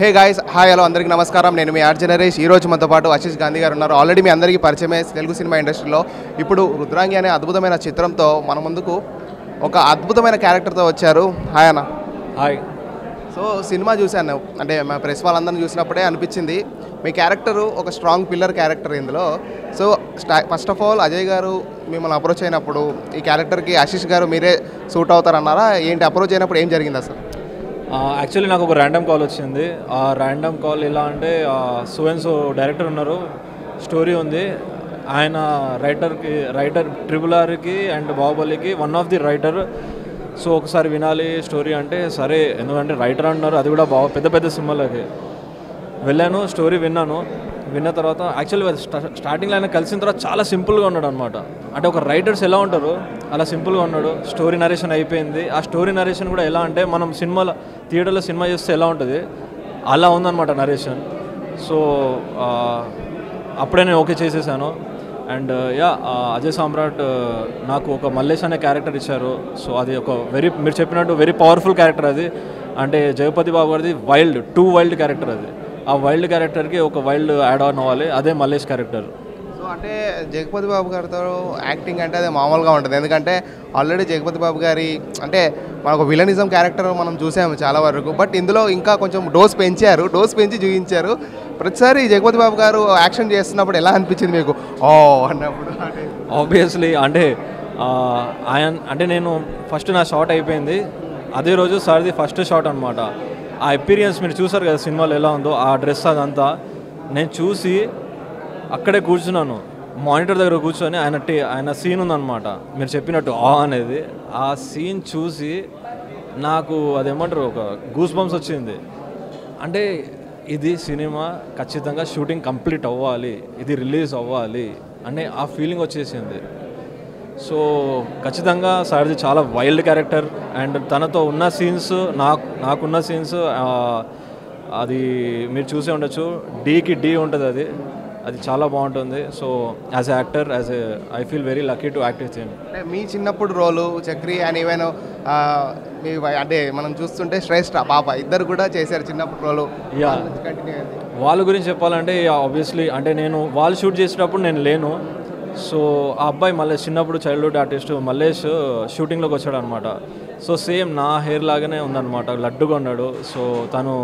Hey guys hi hello అందరికీ నమస్కారం. నేను మీ ఆర్జ నరేష్ ఈ రోజు మనతో పాటు ఆశీష్ గాంధీ గారు ఉన్నారు. ఆల్రెడీ మీ అందరికీ పరిచయమే తెలుగు సినిమా ఇండస్ట్రీలో. ఇప్పుడు రుద్రాంగి అనే అద్భుతమైన చిత్రంతో మన ముందుకు ఒక అద్భుతమైన క్యారెక్టర్తో వచ్చారు. హాయ్ అన్న. హాయ్ సో సినిమా చూశాను. అంటే మా ప్రెస్ వాళ్ళందరినీ చూసినప్పుడే అనిపించింది. మీ క్యారెక్టరు ఒక స్ట్రాంగ్ పిల్లర్ క్యారెక్టర్ ఇందులో. సో స్టా first of all Ajay garu మిమ్మల్ని అప్రోచ్ అయినప్పుడు ఈ క్యారెక్టర్కి ఆశీష్ గారు మీరే సూట్ అవుతారన్నారా? ఏంటి అప్రోచ్ అయినప్పుడు ఏం జరిగింది అసలు? యాక్చువల్లీ నాకు ఒక ర్యాండమ్ కాల్ వచ్చింది. ఆ ర్యాండమ్ కాల్ ఎలా అంటే సువెన్సో డైరెక్టర్ ఉన్నారు. స్టోరీ ఉంది. ఆయన రైటర్కి రైటర్ ట్రిపుల్ ఆర్కి and బాహుబలికి one of the writer so ఒకసారి వినాలి స్టోరీ అంటే సరే ఎందుకంటే రైటర్ అంటున్నారు. అది కూడా బాగా పెద్ద పెద్ద సినిమాలకి వెళ్ళాను స్టోరీ విన్నాను. విన్న తర్వాత యాక్చువల్గా స్టార్టింగ్లో ఆయన కలిసిన తర్వాత చాలా సింపుల్గా ఉన్నాడు అనమాట అంటే ఒక రైటర్స్ ఎలా ఉంటారు? అలా సింపుల్గా ఉన్నాడు. స్టోరీ నరేషన్ అయిపోయింది. ఆ స్టోరీ నరేషన్ కూడా ఎలా అంటే మనం సినిమాలో థియేటర్లో సినిమా చేస్తే ఎలా ఉంటుంది? అలా ఉందన్నమాట నరేషన్ సో అప్పుడే నేను ఓకే చేసేసాను. అండ్ యా అజయ్ సామ్రాట్ నాకు ఒక మల్లేష్ అనే క్యారెక్టర్ ఇచ్చారు. సో అది ఒక వెరీ మీరు చెప్పినట్టు వెరీ పవర్ఫుల్ క్యారెక్టర్ అది. అంటే జగపతి బాబు గారిది వైల్డ్ టూ వైల్డ్ క్యారెక్టర్ అది. ఆ వైల్డ్ క్యారెక్టర్కి ఒక వైల్డ్ యాడ్ ఆన్ అవ్వాలి. అదే మల్లేష్ క్యారెక్టర్. సో అంటే జగపతి బాబు గారితో యాక్టింగ్ అంటే అది మామూలుగా ఉంటుంది. ఎందుకంటే ఆల్రెడీ జగపతి బాబు గారి అంటే మనకు విలనిజం క్యారెక్టర్ మనం చూసాము చాలా వరకు. బట్ ఇందులో ఇంకా కొంచెం డోస్ పెంచారు. డోస్ పెంచి చూపించారు. ప్రతిసారి జగపతి బాబు గారు యాక్షన్ చేస్తున్నప్పుడు ఎలా అనిపించింది మీకు? ఓ అన్నప్పుడు ఆబ్వియస్లీ అంటే ఆయన అంటే నేను ఫస్ట్ నా షాట్ అయిపోయింది. అదే రోజు సార్ది ఫస్ట్ షాట్ అనమాట ఆ ఎపీరియన్స్ మీరు చూసారు కదా సినిమాలో ఎలా ఉందో ఆ డ్రెస్ అదంతా. నేను చూసి అక్కడే కూర్చున్నాను. మానిటర్ దగ్గర కూర్చొని ఆయన టీ ఆయన సీన్ ఉందన్నమాట. మీరు చెప్పినట్టు ఆ అనేది. ఆ సీన్ చూసి నాకు అదేమంటారు ఒక గూస్ బంప్స్ వచ్చింది. అంటే ఇది సినిమా ఖచ్చితంగా షూటింగ్ కంప్లీట్ అవ్వాలి. ఇది రిలీజ్ అవ్వాలి. అనే ఆ ఫీలింగ్ వచ్చేసింది. సో ఖచ్చితంగా సార్ది చాలా వైల్డ్ క్యారెక్టర్ అండ్ తనతో ఉన్న సీన్స్ నాకు నాకున్న సీన్స్ అది మీరు చూసే ఉండొచ్చు. డీకి డీ ఉంటుంది అది. అది చాలా బాగుంటుంది. So as actor as a I feel very lucky to act with him అంటే మీ చిన్నప్పుడు రోలు చక్రి అని ఈవెన్ మీ అంటే మనం చూస్తుంటే శ్రేష్ఠ పాప ఇద్దరు కూడా చేశారు చిన్నప్పుడు రోలు. యా వాళ్ళ గురించి చెప్పాలంటే ఆబ్వియస్లీ అంటే నేను వాళ్ళు షూట్ చేసేటప్పుడు నేను లేను. సో ఆ అబ్బాయి మళ్ళీ చిన్నప్పుడు చైల్డ్హుడ్ ఆర్టిస్ట్ మల్లేష్ షూటింగ్లోకి వచ్చాడు అనమాట సో సేమ్ నా హెయిర్ లాగానే ఉందన్నమాట లడ్డుగా ఉన్నాడు. సో తను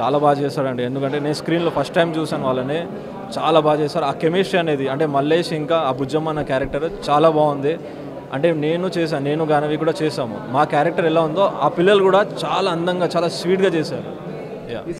చాలా బాగా చేశాడండి ఎందుకంటే నేను స్క్రీన్లో ఫస్ట్ టైం చూసాను వాళ్ళని. చాలా బాగా చేశారు ఆ కెమిస్ట్రీ అనేది అంటే మల్లేష్ ఇంకా ఆ బుజ్జమ్మ అన్న క్యారెక్టర్ చాలా బాగుంది. అంటే నేను చేశాను నేను గానవి కూడా చేశాము. మా క్యారెక్టర్ ఎలా ఉందో ఆ పిల్లలు కూడా చాలా అందంగా చాలా స్వీట్గా చేశారు. యా